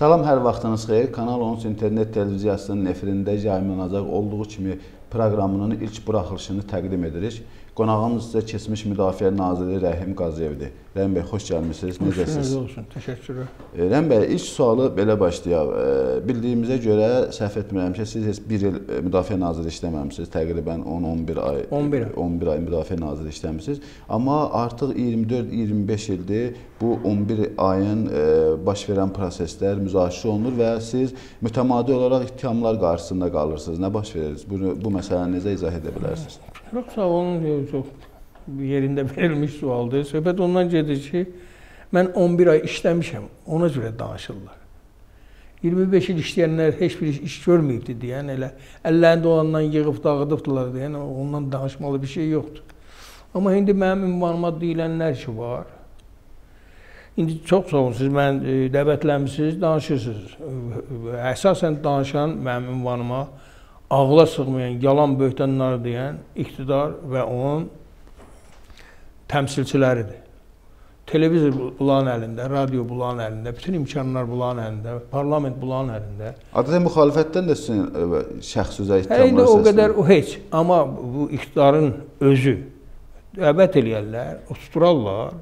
Salam, hər vaxtınız xeyir. Kanal 13 internet televiziyasının efirində yayımlanacaq olduğu kimi proqramının ilk buraxılışını təqdim edirik. Qonağımız isə keçmiş Müdafiə Naziri Rəhim Qazıyevdir. Rəhim bəy, xoş gəlmisiniz. Necəsiniz? Xoş olsun. Təşəkkürlər. Rəhim bəy, ilk sualı belə başlayaq. Bildiyimizə görə səhv etmirəmsə, siz heç 1 il Müdafiə Naziri işləməmisiniz. Təqribən 10-11 ay 11 ay 11 ay Müdafiə Naziri işləmisiniz. Amma artıq 24-25 ildir bu 11 ayın baş verən proseslər müzakirə olunur və siz mütəmadi olaraq ittihamlar qarşısında qalırsınız. Nə baş verir? Bu, bu məsələni necə izah edə bilərsiniz? Çox sağ olun, çox yerində verilmiş sualdır. Söhbət ondan gedir ki, mən 11 ay işləmişəm, ona görə danışırlar. 25 il işləyənlər heç bir iş görməyibdi deyən, elə əllərində olandan yığıb dağıdıbdılar deyən, ondan danışmalı bir şey yoxdur. Amma indi mənim ünvanıma deyilənlər ki var. İndi çox sağ olun, siz mən e, dəvətləmisiniz, danışırsınız. Əsasən danışan mənim ünvanıma ağla sığmayan yalan böhtanlar deyən iqtidar və onun təmsilçiləridir. Televizor bunların əlində, radio bunların əlində, bütün imkanlar bunların əlində, parlament bunların əlində. Adətən müxalifətdən də sizin e, şəxs üzrə ittihamlar səslənir. o qədər o heç, amma bu iqtidarın özü dəvət eləyərlər, oturarlar.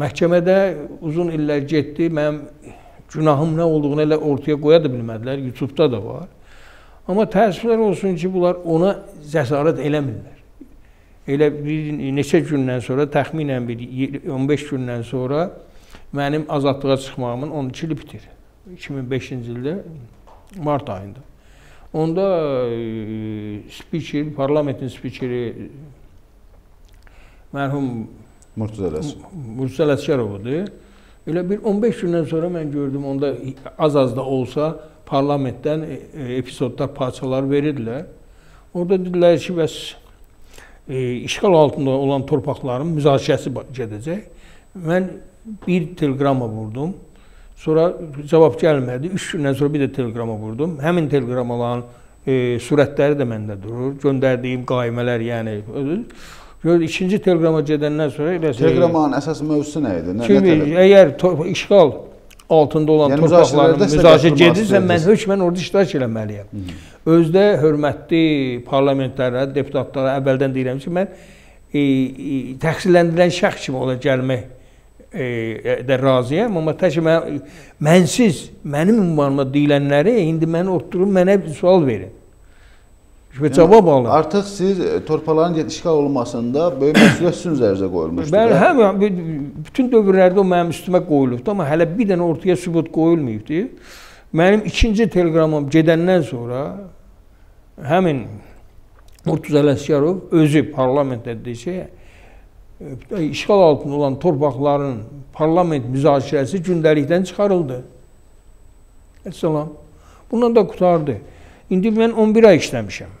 Məhkəmədə uzun illər getdi, mənim günahım nə olduğunu elə ortaya qoya da bilmədilər, YouTube-da da var. Amma təəssüflər olsun ki, bunlar ona cəsarət eləmirlər. Elə bir neçə gündən sonra, təxminən bir 15 gündən sonra mənim azadlığa çıxmağımın 12 ili bitir. 2005-ci ildə mart ayında. Onda e, spiker, parlamentin spikeri mərhum Murtuza Ələsgərov. Murtuza Ələsgərovdur. Elə bir 15 gündən sonra mən gördüm onda az-az da olsa parlamentdən e, e, epizodlar, parçalar verirdilər. Orada dedilər ki, bəs e, işğal altında olan torpaqların müzakirəsi gedəcək. Mən bir teleqrama vurdum. Sonra cavab gəlmədi. 3 gündən sonra bir də teleqrama vurdum. Həmin teleqramaların e, surətləri də məndə durur. Göndərdiyim qaimələr, yəni Gör ikinci teleqrama gedəndən sonra elə Teleqramanın əsas mövzusu nə idi? Nə, Kimi, nə əgər işğal altında olan yəni, torpaqların müzakirə gedirsə, mən hökmən orada iştirak eləməliyəm. Hı -hı. Özdə hörmətli parlamentlərə, deputatlara əvvəldən deyirəm ki, mən e, e, təqsirləndirilən şəxs kimi ora gəlmək e, də razıyam, amma tək mən mənsiz mənim ünvanıma deyilənləri indi məni oturub mənə sual verin. Və cavab alın. Artıq siz e, torpaqların işğal olunmasında böyük məsuliyyət sizin üzərinizə qoyulmuşdur. Bəli, həm bütün dövrlərdə o mənim üstümə qoyulubdu, amma hələ bir dənə ortaya sübut qoyulmayıbdı. Mənim ikinci teleqramım gedəndən sonra həmin Murtuz Ələsgərov özü parlamentdə dedi ki, e, işğal altında olan torpaqların parlament müzakirəsi gündəlikdən çıxarıldı. Əssalam. Bundan da qutardı. İndi mən 11 ay işləmişəm.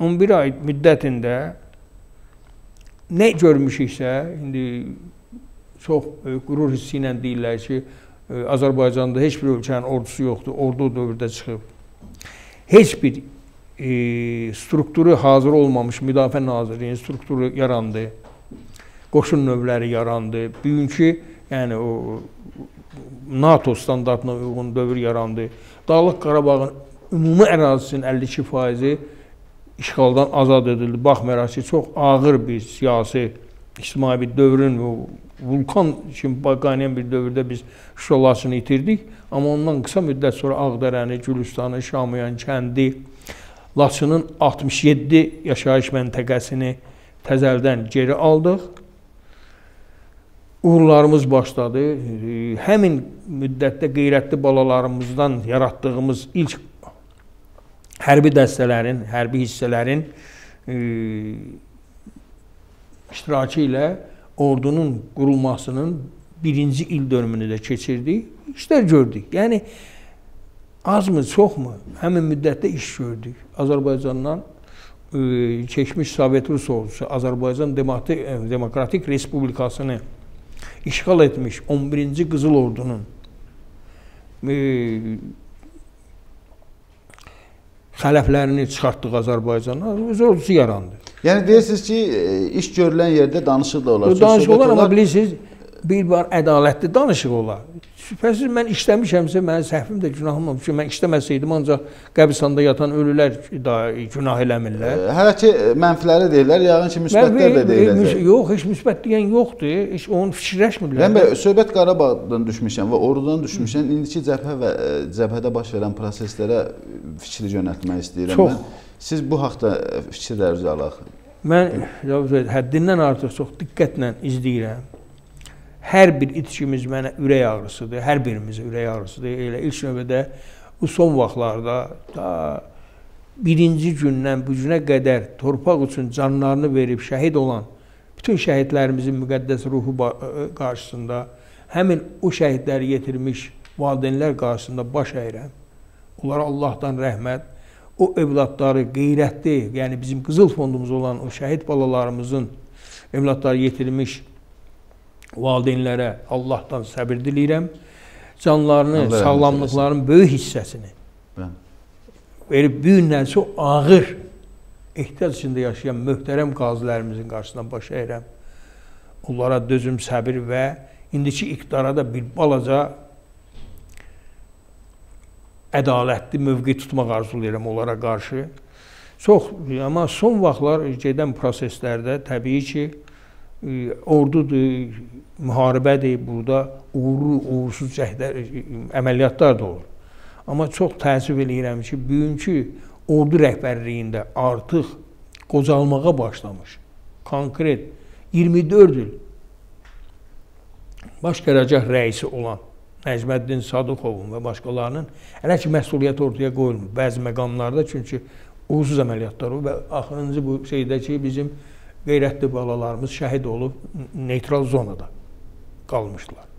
11 ay müddətində nə görmüşüksə, indi çox e, qürur hissi ilə deyirlər ki, e, Azərbaycanda heç bir ölkənin ordusu yoxdur, ordu dövrdə çıxıb. Heç bir e, strukturu hazır olmamış Müdafiə Nazirliyinin strukturu yarandı. Qoşun növləri yarandı. Bugünkü, yəni o NATO standartına uyğun dövr yarandı. Dağlıq Qarabağın ümumi ərazisinin 52% işğaldan azad edildi. Baxmayaraq ki, çox ağır bir siyasi, ictimai bir dövrün, vulkan kimi qaynayan bir dövrdə biz Şuşalasını itirdik. Amma ondan qısa müddət sonra Ağdərəni, Gülüstanı, Şamiyan kəndi, Laçının 67 yaşayış məntəqəsini təzəldən geri aldıq. Uğurlarımız başladı. Həmin müddətdə qeyrətli balalarımızdan yaratdığımız ilk hərbi dəstələrin, hərbi hissələrin e, iştirakı ilə ordunun qurulmasının birinci il dönümünü də keçirdik. İşlər gördük. Yəni azmı, çoxmu həmin müddətdə iş gördük. Azərbaycandan e, keçmiş Sovet Rus ordusu Azərbaycan Demokratik, e, Demokratik Respublikasını işğal etmiş 11-ci Qızıl Ordunun e, xələflərini çıxartdıq Azərbaycana, öz ordusu yarandı. Yəni deyirsiniz ki, e, iş görülən yerdə danışıq da olar. Danışıq olar, amma bilirsiniz, bir var ədalətli danışıq olar. Şübhəsiz mən işləmişəmsə mənim səhvim də günahım olmur. Çünki mən işləməsəydim ancaq qəbirstanda yatan ölülər günah eləmirlər. Hələ ki mənfiləri deyirlər, yəqin ki müsbətlər də deyiləcək. Yox, heç müsbət deyən yoxdur. Heç onu fikirləşmirlər. Rəhim bəy, söhbət Qarabağdan düşmüşəm və Ordudan düşmüşəm. İndiki cəbhə və cəbhədə baş verən proseslərə fikri yönəltmək istəyirəm Çox. mən. Siz bu haqqda fikirlərinizi alaq. Mən həddindən artıq çox diqqətlə izləyirəm hər bir itişimiz mənə ürək ağrısıdır, hər birimizə ürək ağrısıdır. Elə ilk növbədə bu son vaxtlarda da birinci gündən bu günə qədər torpaq üçün canlarını verib şəhid olan bütün şəhidlərimizin müqəddəs ruhu qarşısında həmin o şəhidləri yetirmiş valideynlər qarşısında baş əyirəm. Onlara Allahdan rəhmət, o övladları qeyrətli, yəni bizim qızıl fondumuz olan o şəhid balalarımızın övladları yetirilmiş valideynlərə Allahdan səbir diləyirəm. Canlarını, Allah sağlamlıqların böyük hissəsini verib bu günlər çox ağır ehtiyac içində yaşayan möhtərəm qazilərimizin qarşısına baş əyirəm. Onlara dözüm, səbir və indiki iqtidara da bir balaca ədalətli mövqe tutmaq arzulayıram onlara qarşı. Çox, amma son vaxtlar gedən proseslərdə təbii ki, ordudur, müharibədir, burada uğurlu, uğursuz cəhdlər, əməliyyatlar da olur. Amma çox təəssüf eləyirəm ki, bugünkü ordu rəhbərliyində artıq qocalmağa başlamış. Konkret 24 il baş qərargah rəisi olan Nəcməddin Sadıqovun və başqalarının hələ ki məsuliyyət ortaya qoyulmur bəzi məqamlarda çünki uğursuz əməliyyatlar və axırıncı bu şeydəki bizim qeyrətli balalarımız şəhid olub neytral zonada qalmışdılar.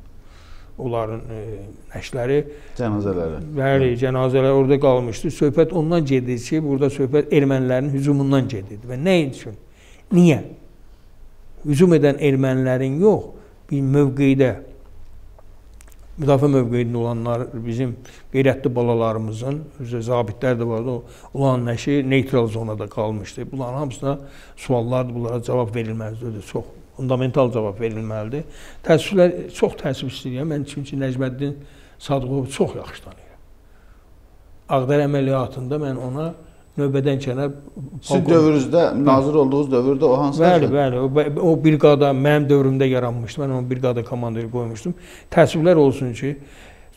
Onların e, nəşləri cənazələri. Bəli, cənazələr orada qalmışdı. Söhbət ondan gedir ki, burada söhbət ermənilərin hücumundan gedir. Və nə üçün? Niyə? Hücum edən ermənilərin yox, bir mövqedə müdafiə mövqeyində olanlar bizim qeyrətli balalarımızın, zabitlər də vardı, olan nəşi neytral zonada qalmışdı. Bunların hamısına suallardır, bunlara cavab verilməlidir. Çox fundamental cavab verilməlidir. Təəssüflər çox təəssüf istəyirəm. Mən çünki Nəcməddin Sadıqovu çox yaxşı tanıyıram. Ağdər əməliyyatında mən ona növbədən kənar Siz dövrünüzdə nazir olduğunuz dövrdə o hansı Bəli, bəli. O, o briqada mənim dövrümdə yaranmışdı. Mən onu briqada komandiri qoymuşdum. Təəssüflər olsun ki,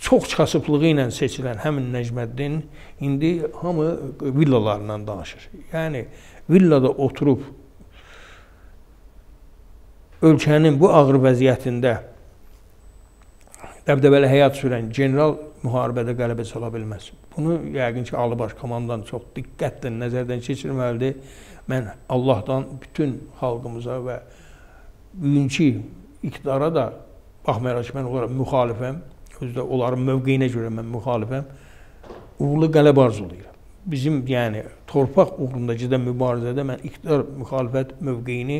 çox kasıblığı ilə seçilən həmin Nəcməddin indi hamı villalarından danışır. Yəni villada oturub ölkənin bu ağır vəziyyətində dəbdəbəli həyat sürən general müharibədə qələbə çala bilməz. Bunu yəqin ki, Ali Baş Komandan çox diqqətlə nəzərdən keçirməlidir. Mən Allahdan bütün xalqımıza və bugünkü iqtidara da baxmayaraq ki, mən onlara müxalifəm, özdə onların mövqeyinə görə mən müxalifəm, uğurlu qələbə arzulayıram. Bizim yəni torpaq uğrunda gedən mübarizədə mən iqtidar müxalifət mövqeyini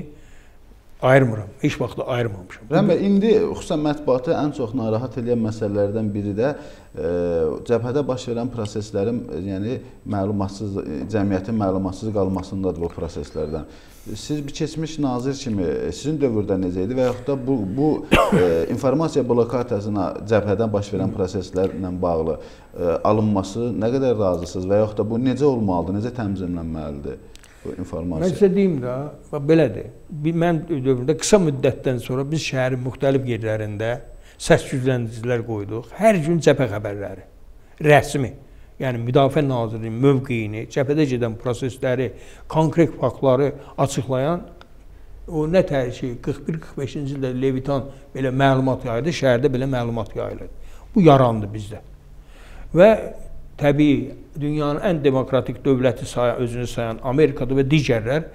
ayırmıram. Heç vaxt ayırmamışam. Rəhm bəy, indi xüsusən mətbuatı ən çox narahat edən məsələlərdən biri də e, cəbhədə baş verən proseslərin, yəni məlumatsız cəmiyyətin məlumatsız qalmasındadır bu proseslərdən. Siz bir keçmiş nazir kimi sizin dövrdə necə idi və yaxud da bu bu e, informasiya blokadasına cəbhədən baş verən proseslərlə bağlı e, alınması nə qədər razısınız və yaxud da bu necə olmalıdır, necə tənzimlənməlidir? Bu informasiya. Mən sizə deyim də, belədir. Mən dövründə qısa müddətdən sonra biz şəhərin müxtəlif yerlərində səs gücləndiricilər qoyduq. Hər gün cəbhə xəbərləri, rəsmi, yəni Müdafiə Nazirliyinin mövqeyini, cəbhədə gedən prosesləri, konkret faktları açıqlayan o nə tərki 41-45-ci ildə Levitan belə məlumat yaydı, şəhərdə belə məlumat yayılır. Bu yarandı bizdə. Və təbii dünyanın ən demokratik dövləti sayan, özünü sayan Amerikada və digərlər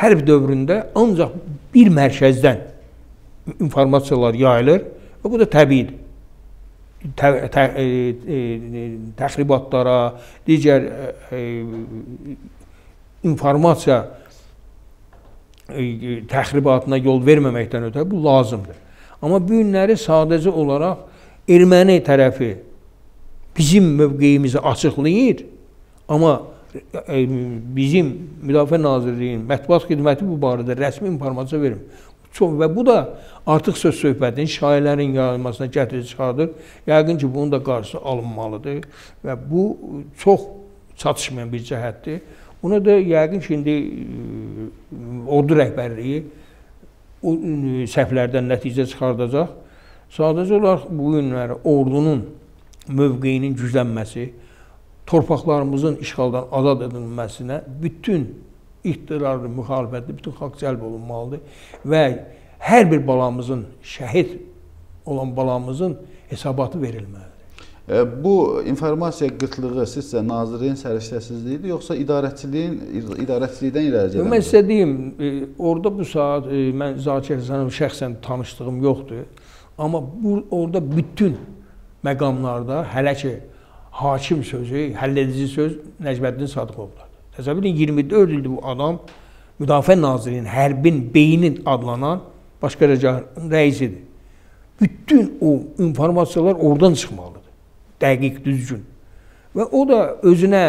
hərb dövründə ancaq bir mərkəzdən informasiyalar yayılır və bu da təbiidir. Tə, tə, e, e, təxribatlara, digər e, informasiya e, təxribatına yol verməməkdən ötə bu lazımdır. Amma bu günləri sadəcə olaraq erməni tərəfi bizim mövqeyimizi açıqlayır, amma e, bizim Müdafiə Nazirliyinin mətbuat xidməti bu barədə rəsmi informasiya vermir. Çox və bu da artıq söz söhbətin şairlərin yayılmasına gətirib çıxardır. Yəqin ki, bunun da qarşısı alınmalıdır və bu çox çatışmayan bir cəhətdir. Buna da yəqin ki, indi ordu rəhbərliyi o səhvlərdən nəticə çıxardacaq. Sadəcə olaraq bu günləri ordunun mövqeyinin güclənməsi, torpaqlarımızın işğaldan azad edilməsinə bütün iqtidarlı, müxalifətli bütün xalq cəlb olunmalıdır və hər bir balamızın şəhid olan balamızın hesabatı verilməlidir. E, bu informasiya qıtlığı sizcə nazirin səriştəsizliyidir, yoxsa idarəçiliyin idarəçilikdən irəli gələn? Mən sizə deyim, e, orada bu saat e, mən Zakir Həsənov şəxsən tanışdığım yoxdur. Amma bu orada bütün məqamlarda hələ ki hakim sözü, həlledici söz Nəcməddin Sadıqovdur. Təsəvvür edin 24 ildir bu adam Müdafiə Nazirinin hərbin beynin adlanan baş qərargahının rəisidir. Bütün o informasiyalar oradan çıxmalıdır. Dəqiq, düzgün. Və o da özünə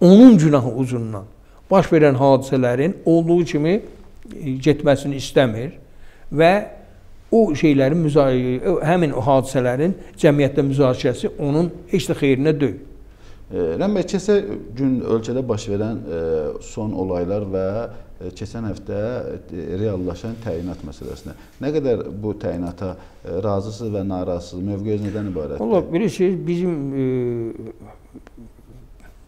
onun günahı uzundan baş verən hadisələrin olduğu kimi e, getməsini istəmir və o şeylərin həmin o hadisələrin cəmiyyətdə müzakirəsi onun heç də xeyrinə deyil. Rəm bəy, keçən gün ölkədə baş verən son olaylar və keçən həftə reallaşan təyinat məsələsinə. Nə qədər bu təyinata razısınız və narazısınız? Mövqeyiniz nədən ibarətdir? Valla bilirsiniz, bizim e,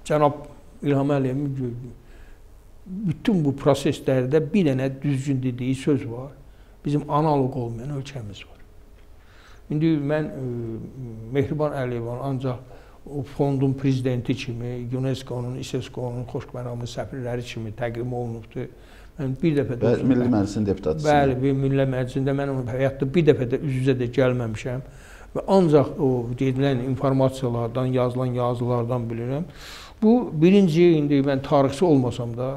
cənab İlham Əliyevin bütün bu proseslərdə bir dənə düzgün dediyi söz var. Bizim analoq olmayan ölkəmiz var. İndi mən e, Mehriban Əliyevin ancaq o fondun prezidenti kimi, UNESCO-nun, İSESCO-nun xoşməramlı səfirləri kimi təqdim olunubdur. Mən bir dəfə də və Milli Məclisin deputatısınız. Bəli, bir Milli Məclisində mən həyatda bir dəfə də üz-üzə də gəlməmişəm və ancaq o deyilən informasiyalardan, yazılan yazılardan bilirəm. Bu birinci indi mən tarixçi olmasam da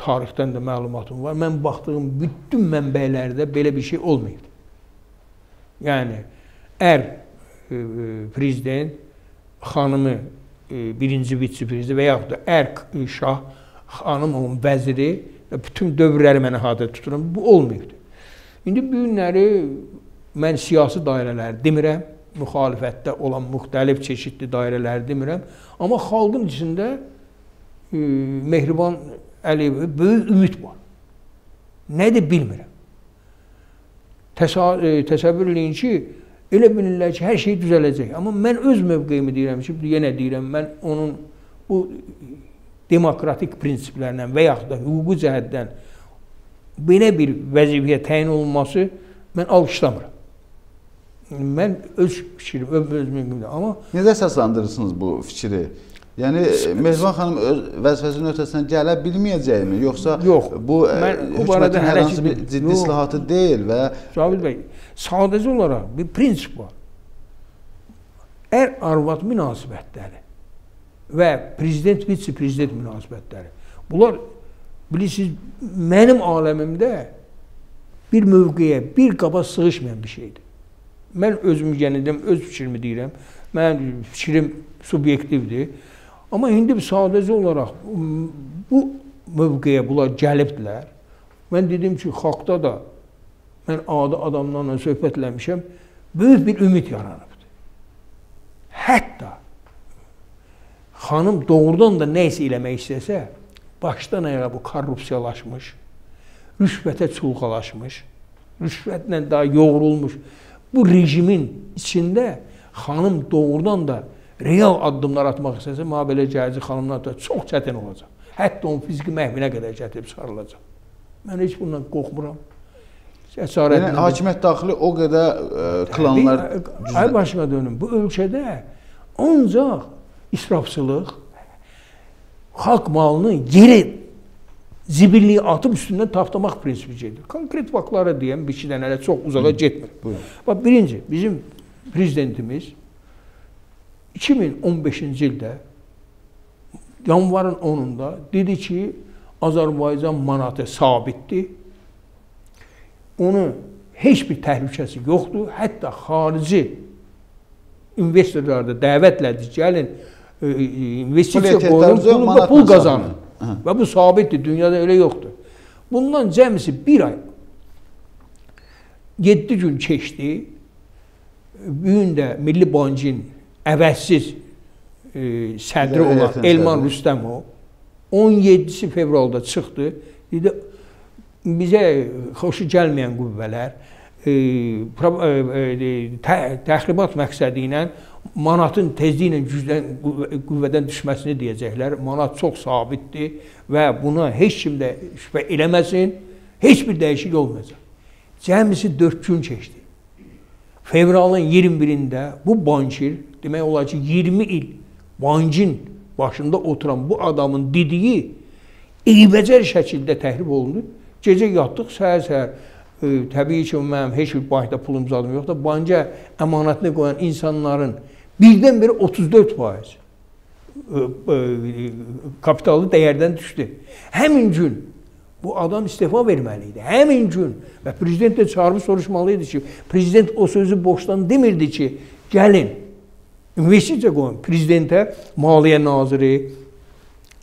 tarixdən də məlumatım var. Mən baxdığım bütün mənbələrdə belə bir şey olmayıb. Yəni ər e, e, prezident xanımı e, birinci vitse-prezident və yaxud da ər şah xanım onun vəziri və bütün dövrləri mən əhatə tuturam. Bu olmayıbdı. İndi bu günləri mən siyasi dairələri demirəm, müxalifətdə olan müxtəlif çeşidli dairələri demirəm, amma xalqın içində e, Mehriban Əliyevə böyük ümid var. Nədir bilmirəm. Təsa e, təsəvvür eləyin ki, Elə bilirlər ki, hər şey düzələcək. Amma mən öz mövqeyimi deyirəm ki, yenə deyirəm, mən onun bu demokratik prinsiplərlə və yaxud da hüquqi cəhətdən belə bir vəzifəyə təyin olunması mən alqışlamıram. Mən öz fikrim, öz mövqeyimdə. Amma necə əsaslandırırsınız bu fikri? Yəni Mehriban xanım öz vəzifəsinin öhdəsindən gələ bilməyəcəkmi, yoxsa yox, bu mən o barədə hər hansı bir ciddi yox, islahatı deyil və Cavid bəy, sadəcə olaraq bir prinsip var. Ər arvad münasibətləri və prezident vitse-prezident münasibətləri. Bunlar bilirsiniz, mənim aləmimdə bir mövqeyə, bir qaba sığışmayan bir şeydir. Mən özüm yenildim, öz fikrimi deyirəm. Mənim fikrim subyektivdir. Amma indi sadəcə olaraq bu mövqeyə bunlar gəlibdilər. Mən dedim ki, xalqda da mən adi adamlarla söhbət eləmişəm, böyük bir ümid yaranıbdır. Hətta xanım doğrudan da nə isə eləmək istəsə, başdan ayağa bu korrupsiyalaşmış, rüşvətə çulğalaşmış, rüşvətlə daha yoğrulmuş bu rejimin içində xanım doğrudan da real addımlar atmaq istəsə, belə gəlici xanımlar da çox çətin olacaq. Hətta onun fiziki məhvinə qədər gətirib çıxarılacaq. Mən heç bundan qorxmuram. Cəsarət. Yəni hakimiyyət daxili o qədər ə, e, klanlar ay başına dönüm. Bu ölkədə ancaq israfçılıq xalq malını yerə zibilliyi atıb üstündən tapdamaq prinsipi gedir. Konkret faktları deyəm, bir iki dənə çox uzağa getmir. Bax birinci bizim prezidentimiz 2015-ci ildə yanvarın 10-unda dedi ki, Azərbaycan manatı sabitdir. Onu heç bir təhlükəsi yoxdur. Hətta xarici investorlar da dəvətlədi. Gəlin e, e, investisiya qoyun, pul, pul qazanın. Və bu sabitdir. Dünyada elə yoxdur. Bundan cəmisi bir ay 7 gün keçdi. Bu gün də Milli Bankın əvəzsiz e, sədri olan Elman. Rüstəmov 17-si fevralda çıxdı. Dedi bizə xoşu gəlməyən qüvvələr e, e, e, tə- təxribat məqsədi ilə manatın tezliyi ilə gücdən qüvvə- qüvvədən düşməsini deyəcəklər. Manat çox sabitdir və buna heç kim də şübhə eləməsin. Heç bir dəyişiklik olmayacaq. Cəmisi 4 gün keçdi. Fevralın 21-də bu bankir demək olar ki 20 il bankın başında oturan bu adamın dediyi eybəcər şəkildə təhrif olundu. Gecə yatdıq, səhər-səhər e, təbii ki, mənim heç bir bankda pulum zadım yoxdur. Banka əmanətini qoyan insanların birdən-birə 34 faiz e, e, kapitalı dəyərdən düşdü. Həmin gün bu adam istefa verməli idi. Həmin gün və prezident də çağırıb soruşmalı idi ki, prezident o sözü boşdan demirdi ki, gəlin investisiya qoyun. Prezidentə Maliyyə naziri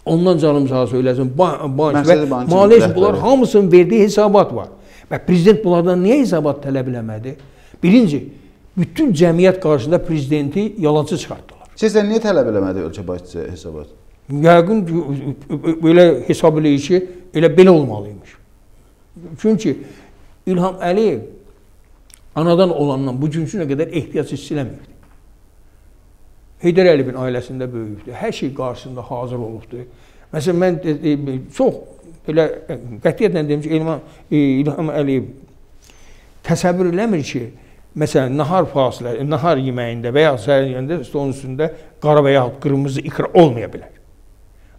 ondan canım sağ söyləsin, bank, bank və maliyyə bunlar hamısının verdiyi hesabat var. Və prezident bunlardan niyə hesabat tələb eləmədi? Birinci, bütün cəmiyyət qarşısında prezidenti yalançı çıxartdılar. Sizə niyə tələb eləmədi ölkə başçısı hesabat? Yəqin belə hesab eləyir ki, elə belə olmalıymış. Çünki İlham Əliyev anadan olandan bu gününə qədər ehtiyac hiss eləmirdi. Heydər Əliyevin ailəsində böyüyübdü. Hər şey qarşısında hazır olubdu. Məsələn mən de, de, çox belə e, qətiyyətlə deyim ki, İlham, e, İlham Əliyev təsəvvür eləmir ki, məsələn nahar fasilə, nahar yeməyində və ya səhər yeyəndə stolun üstündə qara və ya qırmızı ikra olmaya bilər.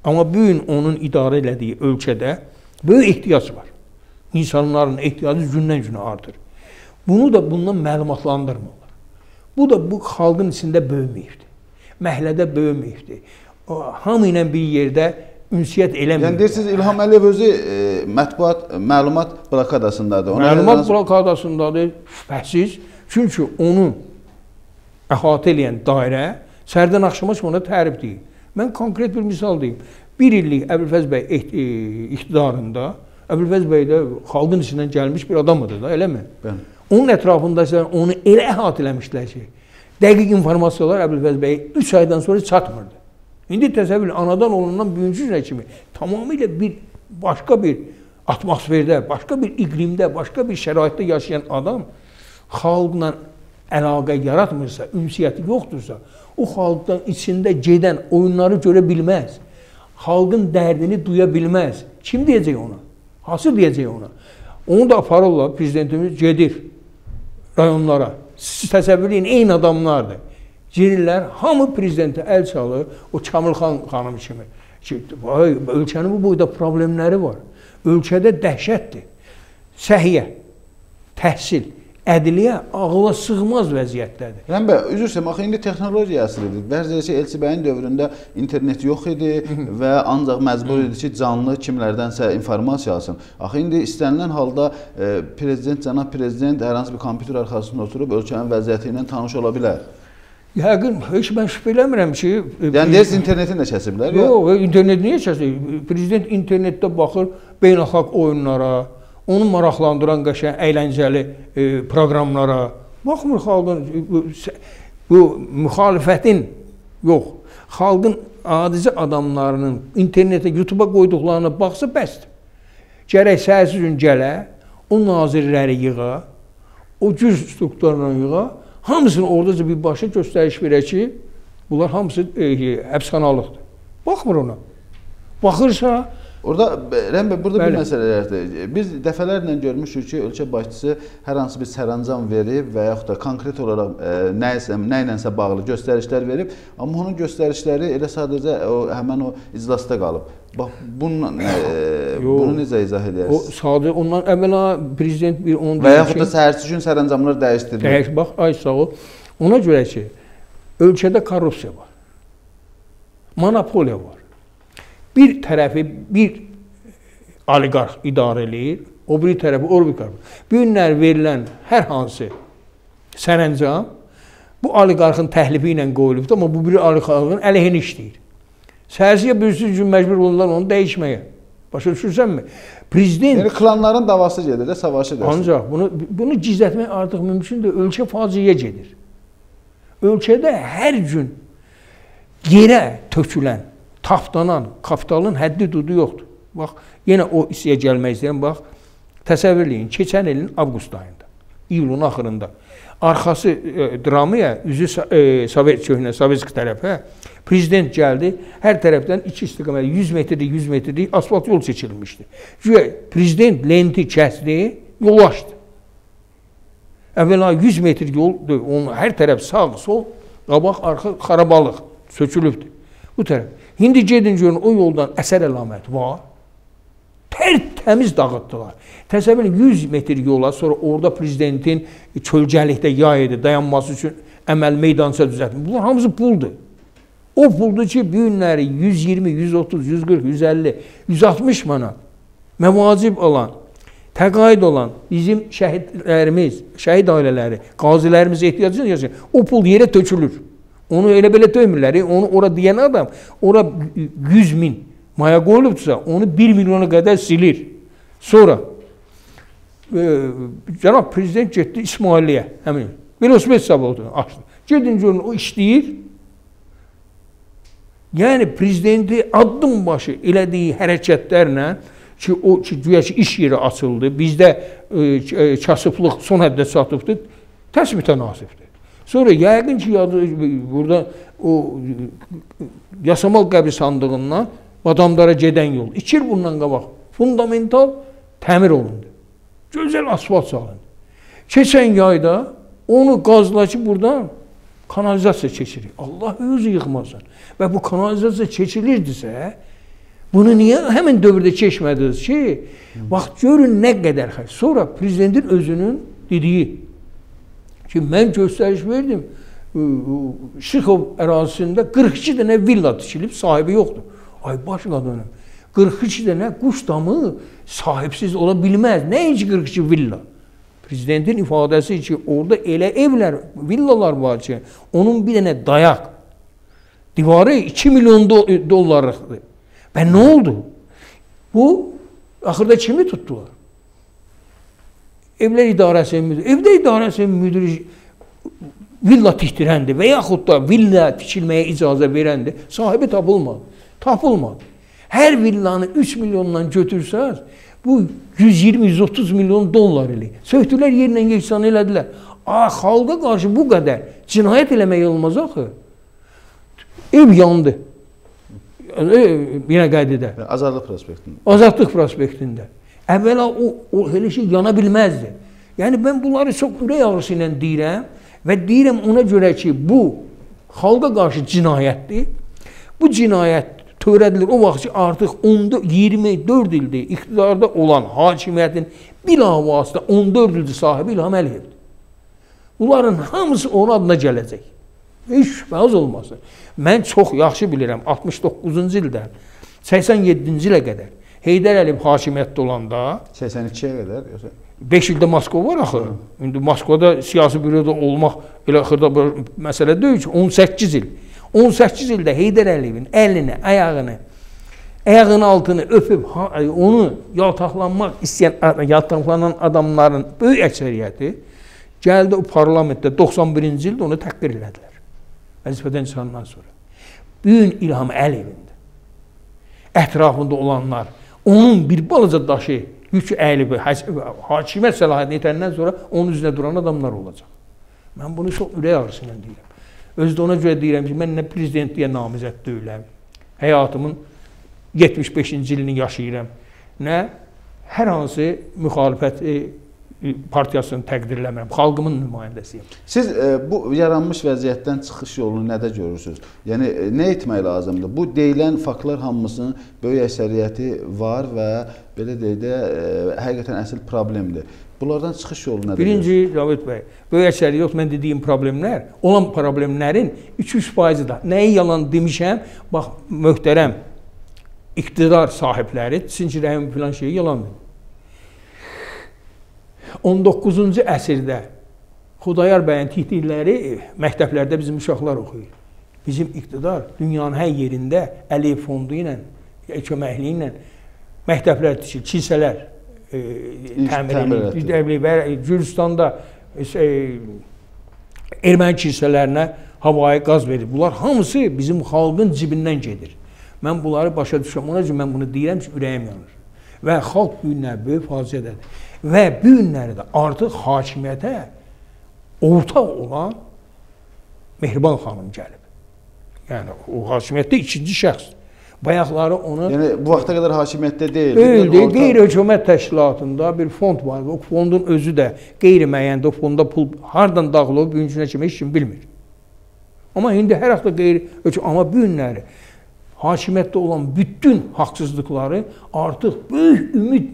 Amma bu gün onun idarə elədiyi ölkədə böyük ehtiyac var. İnsanların ehtiyacı gündən-günə artır. Bunu da bundan məlumatlandırmırlar. Bu da bu xalqın içində böyüməyibdi. Məhəllədə böyüməyibdi. Hamı ilə bir yerdə ünsiyyət eləmir. Yəni deyirsiniz İlham Əliyev özü e, mətbuat, məlumat blokadasındadır. Ona Məlumat görə- blokadasındadır şübhəsiz. Çünki onu əhatə edən dairə sərdən axşama kimi ona tərif deyir. Mən konkret bir misal deyim. Bir illik Əbülfəz bəy iht- e, iqtidarında Əbülfəz bəy də xalqın içindən gəlmiş bir adam idi da, eləmi? Bəli. Onun ətrafında isə onu elə əhatə eləmişdilər ki, dəqiq informasiyalar Əbülfəz bəy 3 aydan sonra çatmırdı. İndi təsəvvür anadan olundan bugünkü günə kimi tamamilə bir başqa bir atmosferdə, başqa bir iqlimdə, başqa bir şəraitdə yaşayan adam xalqla əlaqə yaratmırsa, ünsiyyəti yoxdursa, o xalqdan içində gedən oyunları görə bilməz. Xalqın dərdini duya bilməz. Kim deyəcək ona? Hansı deyəcək ona? Onu da aparırlar, prezidentimiz gedir rayonlara. Siz təsəvvür edin, eyni adamlardır. Girirlər, hamı prezidentə əl çalır, o Kamilxan xanım kimi. Ki, vay, ölkənin bu boyda problemləri var. Ölkədə dəhşətdir. Səhiyyə, təhsil, ədliyyə ağla sığmaz vəziyyətdədir. Rəhm bəy, üzr istəyirəm, axı indi texnologiya əsridir. Bəzi şey Elçi bəyin dövründə internet yox idi və ancaq məcbur idi ki, canlı kimlərdənsə informasiya alsın. Axı indi istənilən halda e, prezident, cənab prezident hər hansı bir kompüter arxasında oturub ölkənin vəziyyəti ilə tanış ola bilər. Yəqin heç mən şübhə eləmirəm ki, Yəni deyirsiniz internetini də kəsiblər? Yox, internet niyə kəsir? Prezident internetdə baxır beynəlxalq oyunlara, onu maraqlandıran qəşəng əyləncəli e, proqramlara. Baxmır xalqın e, bu, bu müxalifətin yox, xalqın adicə adamlarının internetə, YouTube-a qoyduqlarına baxsa bəsdir. Gərək səhərsi gün gələ, o nazirləri yığa, o güc strukturlarla yığa, hamısını oradaca bir başa göstəriş verə ki, bunlar hamısı e, həbsxanalıqdır. Baxmır ona. Baxırsa, Orada Rəhm bəy, burada bir Bəli. məsələlərdir. Biz dəfələrlə görmüşük ki, ölkə başçısı hər hansı bir sərəncam verib və yaxud da konkret olaraq e, nə isə nə ilənsə bağlı göstərişlər verib, amma onun göstərişləri elə sadəcə o həmin o iclasda qalıb. Bax bununla e, Yox. bunu necə izah o edərsiniz? sadə ondan əvvəla prezident bir onu Və yaxud da səhərsi gün sərəncamlar dəyişdirilir. Dəqiq bax, ay sağ ol. Ona görə ki, ölkədə korrupsiya var. Monopoliya var. Bir tərəfi bir oliqarx idarə eləyir, o biri tərəfi oliqarx. Bu günlər verilən hər hansı sərəncam bu oliqarxın təhlifi ilə qoyulubdur, amma bu biri oliqarxın əleyhinə işləyir. Siyasiyə bürsüz üçün məcbur olurlar onu dəyişməyə. Başa düşürsənmi? Prezident Yəni klanların davası gedir də, savaşı dersin. Ancaq bunu bunu gizlətmək artıq mümkün deyil. Ölkə faciəyə gedir. Ölkədə hər gün yerə tökülən, tapdanan kapitalın həddi dudu yoxdur. Bax, yenə o hissəyə gəlmək istəyirəm. Bax, təsəvvür eləyin, keçən ilin avqust ayında, iyulun axırında arxası e, dramaya, üzü e, Sovet köhnə Sovetski tərəfə prezident gəldi. Hər tərəfdən iki istiqamət 100 metrlik, 100 metrlik asfalt yol seçilmişdi. Güya prezident lenti kəsdi, yol açdı. Əvvəla 100 metr yoldur. Onun hər tərəf sağ, sol, qabaq, arxa xarabalıq sökülübdür. Bu tərəf. İndi gedin görün o yoldan əsər əlaməti var. Tərtəmiz dağıtdılar. Təsəvvür 100 metr yola, sonra orada prezidentin çölgəlikdə yay idi, dayanması üçün əməl meydança düzəltmiş. Bunlar hamısı puldur. O puldur ki, bu günləri 120, 130, 140, 150, 160 manat məvacib olan, təqaüd olan bizim şəhidlərimiz, şəhid ailələri, qazilərimiz ehtiyacı yoxsa o pul yerə tökülür. Onu elə belə döymürlər. Onu ora deyən adam ora 100 min maya qoyulubsa, onu 1 milyona qədər silir. Sonra e, cənab prezident getdi İsmailliyə, həmin velosiped zavodunu açdı. Gedin görün o işləyir. Yəni prezidenti addım başı elədiyi hərəkətlərlə ki o ki güya ki iş yeri açıldı. Bizdə e, e, kasıblıq son həddə çatıbdı. Tərs mütənasibdir. Sonra yəqin ki yadı burada o yasamal qəbir sandığından adamlara gedən yol. 2 il bundan qabaq fundamental təmir olundu. Gözəl asfalt salındı. Keçən yayda onu qazla ki buradan kanalizasiya keçirir. Allah özü yıxmasın. Və bu kanalizasiya keçilirdisə, bunu niyə həmin dövrdə keçmədiniz ki, bax görün nə qədər xəy. Sonra prezidentin özünün dediyi ki, mən göstəriş verdim. Şıxov ərazisində 42 dənə villa tikilib, sahibi yoxdur. Ay baş qadınım. 42 dənə quş damı sahibsiz ola bilməz. Nəinki 42 villa? Prezidentin ifadəsi ki, orada elə evlər, villalar var ki, onun bir dənə dayaq divarı 2 milyon do dollarlıqdır. Və nə oldu? Bu axırda kimi tutdular? Evlər İdarəsinin müdürü. Evdə İdarəsinin müdürü villa tikdirəndi və yaxud da villa tikilməyə icazə verəndi. Sahibi tapılmadı. Tapılmadı. Hər villanı 3 milyondan götürsəz, bu 120-130 milyon dollar ili. Söhtülər yerlə yeksan elədilər. A, xalqa qarşı bu qədər cinayət eləmək olmaz axı. Ev yandı. Yenə qeyd edək. Azadlıq prospektində. Azadlıq prospektində. Əvvəla o, o elə şey yana bilməzdi. Yəni mən bunları çox ürək ağrısı ilə deyirəm və deyirəm ona görə ki, bu xalqa qarşı cinayətdir. Bu cinayət törədilir o vaxt ki, artıq 10 24 ildir iqtidarda olan hakimiyyətin bilavasitə 14 ildir sahibi İlham Əliyevdir. Bunların hamısı onun adına gələcək. Heç şübhəz olmasın. Mən çox yaxşı bilirəm 69-cu ildən 87-ci ilə qədər Heydər Əliyev hakimiyyətdə olanda 82-yə qədər yoxsa 5 ildə Moskva var axı. İndi Moskvada siyasi büroda olmaq elə xırda bir məsələ deyil ki, 18 il. 18 ildə Heydər Əliyevin əlini, ayağını, ayağının altını öpüb onu yaltaqlanmaq istəyən yaltaqlanan adamların böyük əksəriyyəti gəldi o parlamentdə 91-ci ildə onu təhqir elədilər. Vəzifədən çıxandan sonra. Bu gün İlham Əliyevində ətrafında olanlar onun bir balaca daşı yükü əyilib hakimiyyət səlahiyyətini itəndən sonra onun üzünə duran adamlar olacaq. Mən bunu çox ürək ağrısı ilə deyirəm. Özü də ona görə deyirəm ki, mən nə prezidentliyə namizəd deyiləm. Həyatımın 75-ci ilini yaşayıram. Nə hər hansı müxalifət e, partiyasını təqdirləmirəm. Xalqımın nümayəndəsiyəm. Siz e, bu yaranmış vəziyyətdən çıxış yolunu nədə görürsüz? Yəni e, nə etmək lazımdır? Bu deyilən faktlar hamısının böyük əksəriyyəti var və belə deyək də e, həqiqətən əsl problemdir. Bunlardan çıxış yolu nədir? Birinci Cavid bəy, böyük əksəriyyət mən dediyim problemlər, olan problemlərin 2-3% da nəyi yalan demişəm? Bax möhtərəm iqtidar sahibləri Çinci rəhim filan şeyi yalandır. 19-cu əsrdə Xudayar bəyin titrilləri məktəblərdə bizim uşaqlar oxuyur. Bizim iqtidar dünyanın hər yerində Əliyev fondu ilə, köməkliyi ilə məktəblər tikil, kilsələr e, təmir edilir. Və Gürcüstanda e, erməni kilsələrinə havayı qaz verir. Bunlar hamısı bizim xalqın cibindən gedir. Mən bunları başa düşürəm. Ona görə mən bunu deyirəm ki, ürəyim yanır. Və xalq bu günlər böyük faciədədir. Və bu günlərdə artıq hakimiyyətə ortaq olan Mehriban xanım gəlib. Yəni o hakimiyyətdə ikinci şəxs. Bayaqları onu Yəni bu vaxta qədər hakimiyyətdə deyil. Deyildi. Orta... Qeyri-hökumət təşkilatında bir fond var. O fondun özü də qeyri-müəyyəndə o fonda pul hardan olub bu günə kimi heç kim bilmir. Amma indi hər hafta qeyri amma bu günləri hakimiyyətdə olan bütün haqsızlıqları artıq böyük ümid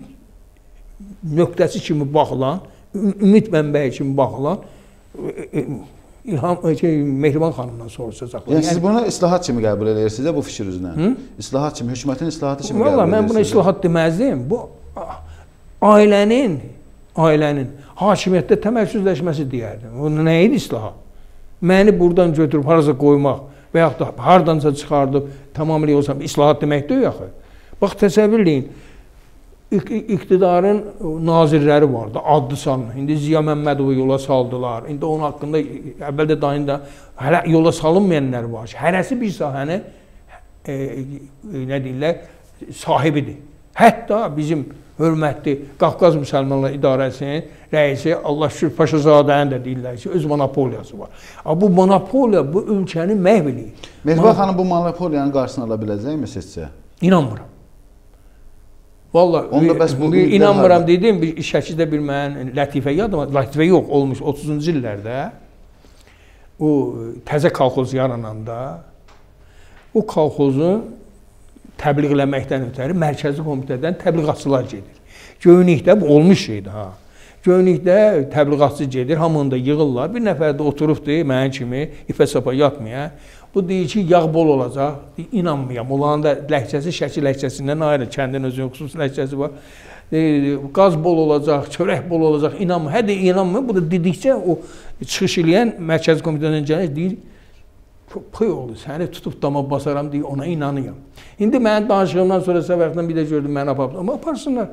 nöqtəsi kimi baxılan, ümid mənbəyi kimi baxılan İlham şey, Mehriban xanımdan soruşacaqlar. Yəni siz bunu islahat kimi qəbul edirsiniz bu fikir üzrə? İslahat kimi, hökumətin islahatı kimi Vallahi, qəbul edirsiniz. Vallahi mən buna islahat deməzdim. Bu ailənin ailənin hakimiyyətdə təməssüzləşməsi deyərdim. Bu nə idi islahat? Məni burdan götürüb harasa qoymaq və yaxud da hardansa çıxardıb tamamilə olsam islahat demək deyil axı. Bax təsəvvür eləyin. İqtidarın nazirləri vardı, adlı sanlı. İndi Ziya Məmmədovu yola saldılar. İndi onun haqqında əvvəldə dayında hələ yola salınmayanlar var hərəsi bir sahəni e, e, nə deyirlər, sahibidir. Hətta bizim hörmətli Qafqaz Müsəlmanlar İdarəsinin rəisi Allah şükür Paşazadənin də deyirlər ki, öz monopoliyası var. Amma bu monopoliya bu ölkəni məhv eləyir. Mehriban xanım bu monopoliyanın qarşısını ala biləcəkmi sizcə? İnanmıram. Vallahi Onda bəs bu inanmıram harada? dedim, bir Şəkidə bir mən Lətifə yadıma, Lətifə yox, olmuş 30-cu illərdə o təzə kolxoz yarananda o kolxozun təbliğ eləməkdən ötəri mərkəzi komitədən təbliğatçılar gedir. Göyünükdə bu olmuş şeydir ha. Göyünükdə təbliğatçı gedir, hamını da yığırlar. Bir nəfər də oturubdur mənim kimi ipə sapa yatmaya. Bu deyir ki, yağ bol olacaq. İnanmıram. Onların da ləhcəsi Şəki ləhcəsindən ayrı. Kəndin özünün xüsusi ləhcəsi var. E, qaz bol olacaq, çörək bol olacaq. İnanmır. Hə də inanmır. Bu da dedikcə o çıxış eləyən mərkəzi komitədən gəlir deyir Pıy oldu, səni tutub dama basaram deyə ona inanıram. İndi mənim danışığımdan sonra səbəbdən bir də gördüm məni aparıb. Amma aparsınlar.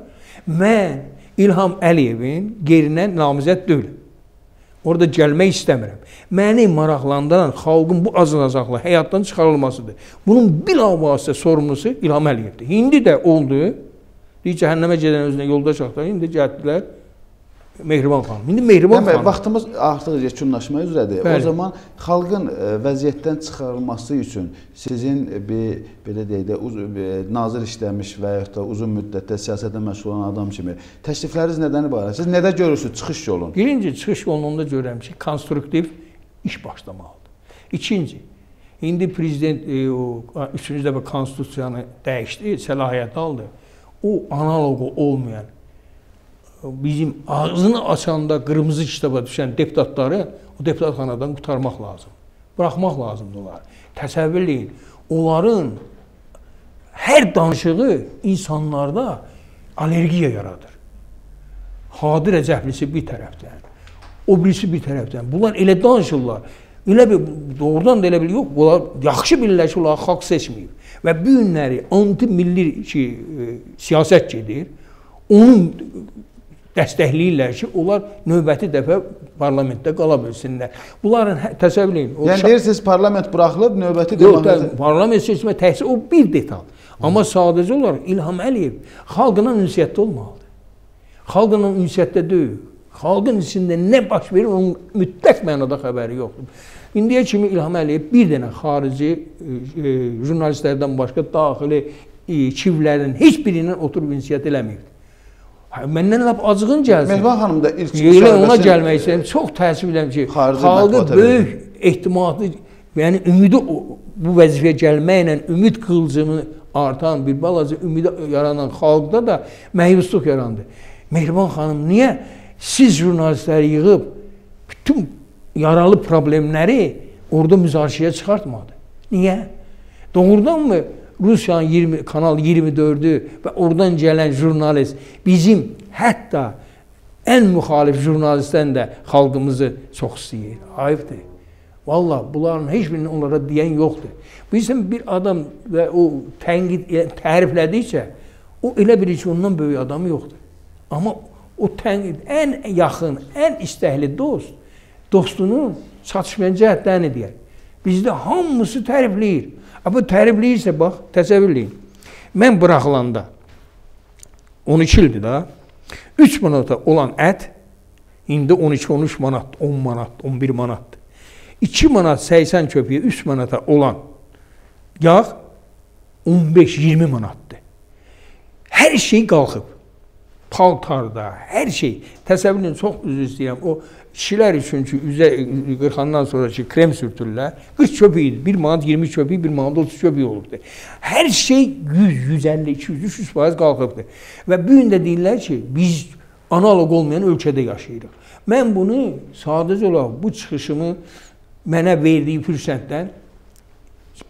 Mən İlham Əliyevin qeyrinə namizəd deyiləm. Orada gəlmək istəmirəm. Məni maraqlandıran xalqın bu azınacaqlı həyatdan çıxarılmasıdır. Bunun bilavasitə sorumlusu İlham Əliyevdir. İndi də oldu. Deyir cəhənnəmə gedən özünə yoldaş axtarır. İndi gəldilər Mehriban xanım. İndi Mehriban xanım. Vaxtımız artıq yekunlaşma üzrədir. Bəli. O zaman xalqın e, vəziyyətdən çıxarılması üçün sizin bir belə deyək də uz, e, nazir işləmiş və ya da uzun müddətdə siyasətlə məşğul olan adam kimi təklifləriniz nədən ibarət? Siz nədə görürsüz çıxış yolunu? Birinci çıxış yolunda görürəm ki, konstruktiv iş başlamalıdır. İkinci, indi prezident e, o üçüncü dəfə konstitusiyanı dəyişdi, səlahiyyət aldı. O analoqu olmayan bizim ağzını açanda qırmızı kitaba düşən deputatları o deputatxanadan qutarmaq lazım. Buraxmaq lazımdır onları. Təsəvvür eləyin, onların hər danışığı insanlarda allergiya yaradır. Hadi Rəcəblisi bir tərəfdən, o birisi bir tərəfdən. Bunlar elə danışırlar. Elə bir doğrudan da elə bil yox, bunlar yaxşı bilirlər ki, onlar xalq seçməyib. Və bu günləri anti milli ki, e, siyasət gedir. Onun dəstəkləyirlər ki, onlar növbəti dəfə parlamentdə qala bilsinlər. Bunların hə, təsəvvür edin. Yəni deyirsiniz parlament buraxılıb növbəti dəfə parlament seçmə təhsil o bir detal. Amma sadəcə olaraq İlham Əliyev xalqla ünsiyyətdə olmalıdır. Xalqla ünsiyyətdə deyil. Xalqın içində nə baş verir onun mütləq mənada xəbəri yoxdur. İndiyə kimi İlham Əliyev bir dənə xarici e, e, jurnalistlərdən başqa daxili e, çivlərin heç birindən oturub ünsiyyət eləməyib. Hə, məndən lap acığın gəlsin. Mehman xanım da ilk Elə ona gəlmək istəyirəm. Çox təəssüf edirəm ki, xalqı böyük ehtimatlı, yəni ümidi bu vəzifəyə gəlməklə ümid qılcımı artan bir balaca ümid yaranan xalqda da məyusluq yarandı. Mehriban xanım niyə siz jurnalistləri yığıb bütün yaralı problemləri orada müzakirəyə çıxartmadı? Niyə? Doğrudanmı Rusiyanın 20 Kanal 24-ü və oradan gələn jurnalist bizim hətta ən müxalif jurnalistdən də xalqımızı çox istəyir. Ayıbdır. Valla bunların heç birini onlara deyən yoxdur. Bilirsən bir adam və o tənqid təriflədikcə O elə bilir ki, ondan böyük adam yoxdur. Amma o tənqid ən yaxın, ən istəkli dost dostunu çatışmayan cəhətlərini deyər. Bizdə hamısı tərifləyir. Amma tərifləyirsə bax, təsəvvür eləyin. Mən buraxılanda 12 ildir da 3 manata olan ət indi 12-13 manat, 10 manat, 11 manatdır. 2 manat 80 köpüyə 3 manata olan yağ 15-20 manatdır. Hər şey qalxıb. Paltarda, hər şey. Təsəvvür edin, çox üzr istəyirəm. O kişilər üçün ki, üzə qırxandan sonraki krem sürtürlər. 40 köpük idi. 1 manat 20 köpük, 1 manat 30 köpük olubdu. Hər şey 100, 150, 200, 300% qalxıbdı. Və bu gün də deyirlər ki, biz analoq olmayan ölkədə yaşayırıq. Mən bunu sadəcə olaraq bu çıxışımı mənə verdiyi fürsətdən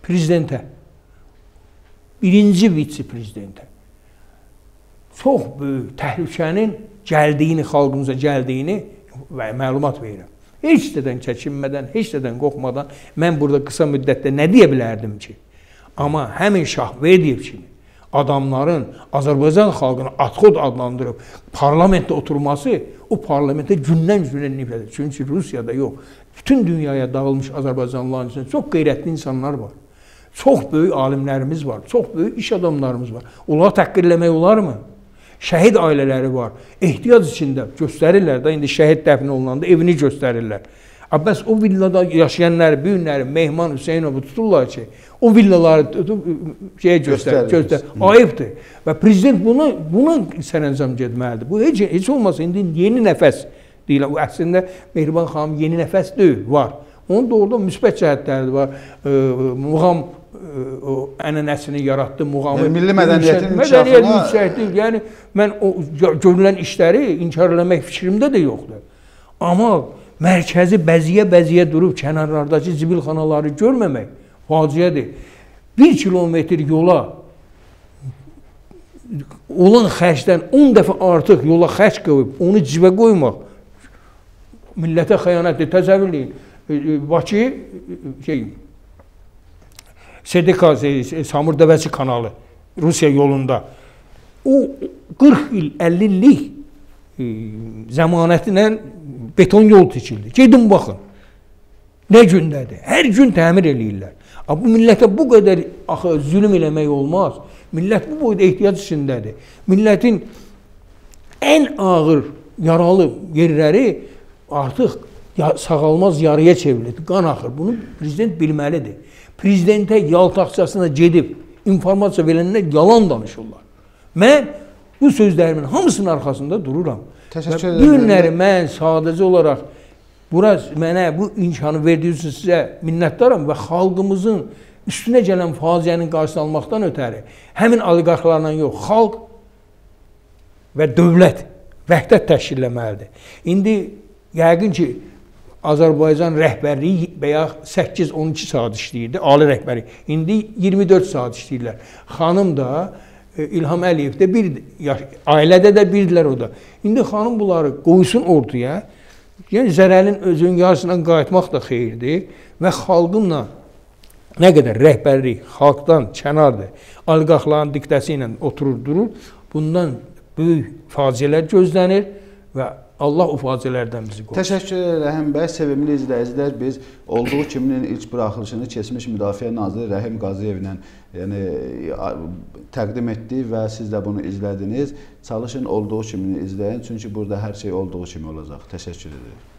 prezidentə, birinci vitse-prezidentə çox böyük təhlükənin gəldiyini, xalqımıza gəldiyini və məlumat verirəm. Heç nədən çəkinmədən, heç nədən qorxmadan mən burada qısa müddətdə nə deyə bilərdim ki? Amma həmin Şahverdiyev kimi adamların Azərbaycan xalqını atxod adlandırıb parlamentdə oturması o parlamentə gündən-günə nifrət edir. Çünki Rusiyada yox, bütün dünyaya dağılmış Azərbaycanlıların içində çox qeyrətli insanlar var. Çox böyük alimlərimiz var, çox böyük iş adamlarımız var. Onları təhqirləmək olarmı? Şəhid ailələri var. Ehtiyac içində göstərirlər də indi şəhid dəfn olunanda evini göstərirlər. Bəs o villada yaşayanlar, bu günləri Mehman Hüseynovu tuturlar ki, o villaları tutub şeyə göstər, göstər. Ayıbdır. Və prezident bunu buna sərəncam getməlidir. Bu heç heç olmasa indi yeni nəfəs deyirlər. Bu əslində Mehriban xanım yeni nəfəs deyil, var. Onun da orada müsbət cəhətləri var. E, muğam o ənənəsini yaratdı, muğamı. Yəni, milli mədəniyyətin mədəniyyət yüksəkdir. Yəni mən o görülən işləri inkar eləmək fikrimdə də yoxdur. Amma mərkəzi bəziyə-bəziyə durub kənarlardakı zibilxanaları görməmək faciədir. 1 kilometr yola olan xərcdən 10 dəfə artıq yola xərc qoyub onu cibə qoymaq millətə xəyanətdir. Təsəvvür eləyin. Bakı şey SDK Samur Dəvəçi kanalı Rusiya yolunda o 40 il 50 illik e, zəmanəti ilə beton yol tikildi. Gedin baxın. Nə gündədir? Hər gün təmir eləyirlər. Amma bu millətə bu qədər axı zülm eləmək olmaz. Millət bu boyda ehtiyac içindədir. Millətin ən ağır yaralı yerləri artıq sağalmaz yarıya çevrildi. Qan axır. Bunu prezident bilməlidir prezidentə yaltaqçasına gedib informasiya verənlər yalan danışırlar. Mən bu sözlərimin hamısının arxasında dururam. Təşəkkür edirəm. Bu günləri mən sadəcə olaraq bura mənə bu imkanı verdiyiniz üçün sizə minnətdaram və xalqımızın üstünə gələn faciənin qarşısını almaqdan ötəri həmin oliqarxlarla yox, xalq və dövlət vəhdət təşkil etməlidir. İndi yəqin ki Azərbaycan rəhbərliyi bəya 8-12 saat işləyirdi, ali rəhbəri. İndi 24 saat işləyirlər. Xanım da e, İlham Əliyev də bir ailədə də birdilər o da. İndi xanım bunları qoysun orduya. Yəni zərərin özünün yarısına qayıtmaq da xeyirdir və xalqınla nə qədər rəhbərlik xalqdan kənardır. Oliqarxların diktəsi ilə oturur durur. Bundan böyük faciələr gözlənir və Allah o faciələrdən bizi qorusun. Təşəkkür Rəhim bəy, sevimli izləyicilər, biz olduğu kimi ilk buraxılışını keçmiş Müdafiə naziri Rəhim Qazıyevlə yəni təqdim etdik və siz də bunu izlədiniz. Çalışın olduğu kimi izləyin, çünki burada hər şey olduğu kimi olacaq. Təşəkkür edirəm.